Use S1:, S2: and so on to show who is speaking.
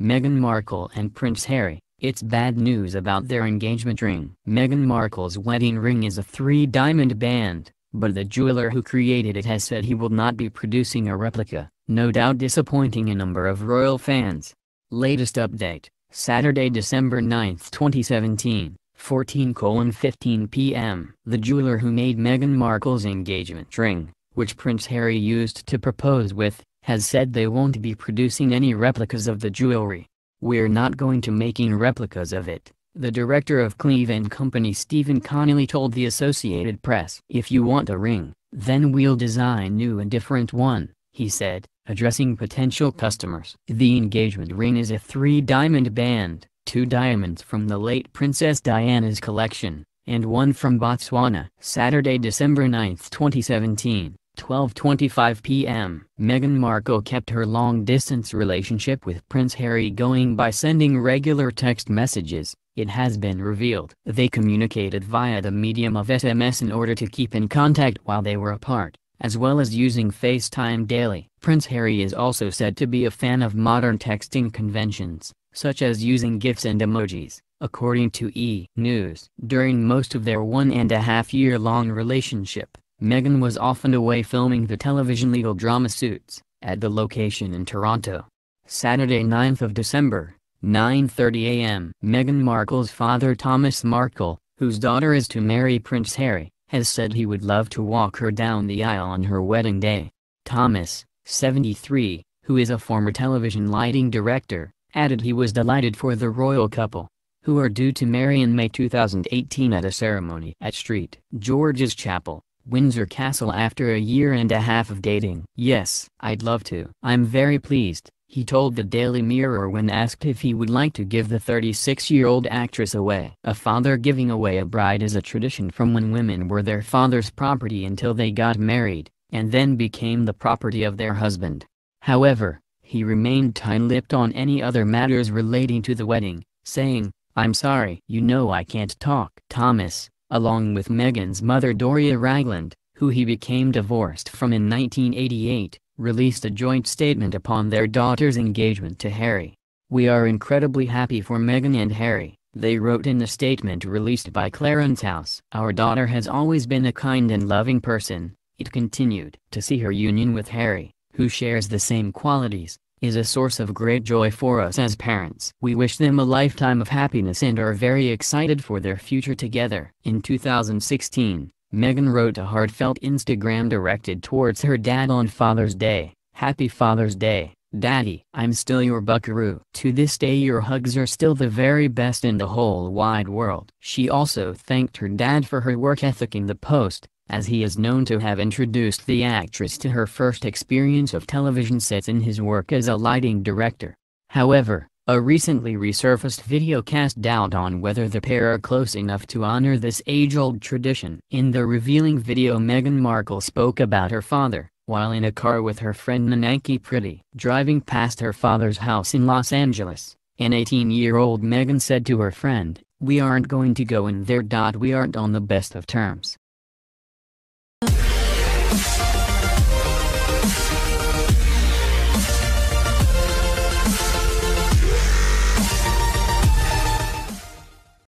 S1: Meghan Markle and Prince Harry, it's bad news about their engagement ring. Meghan Markle's wedding ring is a three-diamond band, but the jeweler who created it has said he will not be producing a replica, no doubt disappointing a number of royal fans. Latest update, Saturday, December 9, 2017. 14:15 p.m. The jeweler who made Meghan Markle's engagement ring, which Prince Harry used to propose with, has said they won't be producing any replicas of the jewelry. We're not going to making replicas of it, the director of Cleave & Company Stephen Connelly told the Associated Press. If you want a ring, then we'll design new and different one, he said, addressing potential customers. The engagement ring is a three-diamond band, two diamonds from the late Princess Diana's collection, and one from Botswana. Saturday, December 9, 2017. 12.25 p.m. Meghan Markle kept her long-distance relationship with Prince Harry going by sending regular text messages, it has been revealed. They communicated via the medium of SMS in order to keep in contact while they were apart, as well as using FaceTime daily. Prince Harry is also said to be a fan of modern texting conventions, such as using GIFs and emojis, according to E! News. During most of their one and a half year long relationship, Meghan was often away filming the television legal drama Suits, at the location in Toronto. Saturday 9th of December, 9.30 a.m. Meghan Markle's father Thomas Markle, whose daughter is to marry Prince Harry, has said he would love to walk her down the aisle on her wedding day. Thomas, 73, who is a former television lighting director, added he was delighted for the royal couple, who are due to marry in May 2018 at a ceremony at St. George's Chapel. Windsor Castle after a year and a half of dating. Yes, I'd love to. I'm very pleased, he told the Daily Mirror when asked if he would like to give the 36-year-old actress away. A father giving away a bride is a tradition from when women were their father's property until they got married, and then became the property of their husband. However, he remained tight-lipped on any other matters relating to the wedding, saying, I'm sorry. You know I can't talk. Thomas, along with Meghan's mother Doria Ragland, who he became divorced from in 1988, released a joint statement upon their daughter's engagement to Harry. We are incredibly happy for Meghan and Harry, they wrote in the statement released by Clarence House. Our daughter has always been a kind and loving person, it continued. To see her union with Harry, who shares the same qualities, is a source of great joy for us as parents. We wish them a lifetime of happiness and are very excited for their future together. In 2016, Meghan wrote a heartfelt Instagram directed towards her dad on Father's Day. Happy Father's Day, Daddy. I'm still your buckaroo. To this day your hugs are still the very best in the whole wide world. She also thanked her dad for her work ethic in the post, as he is known to have introduced the actress to her first experience of television sets in his work as a lighting director. However, a recently resurfaced video cast doubt on whether the pair are close enough to honor this age-old tradition. In the revealing video Meghan Markle spoke about her father, while in a car with her friend Ninaki Priddy. Driving past her father's house in Los Angeles, an 18-year-old Meghan said to her friend, we aren't going to go in there. We aren't on the best of terms.